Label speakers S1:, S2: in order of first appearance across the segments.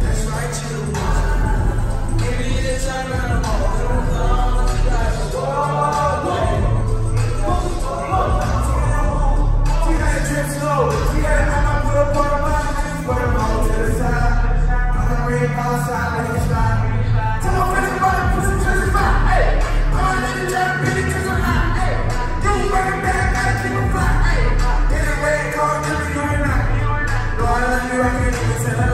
S1: That's right, you.
S2: right here.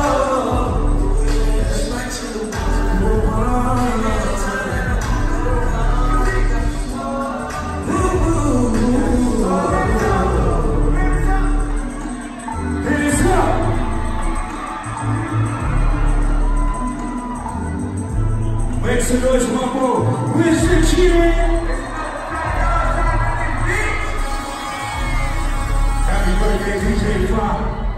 S2: Esse noite, vamos resistir. Everybody, ladies and gentlemen.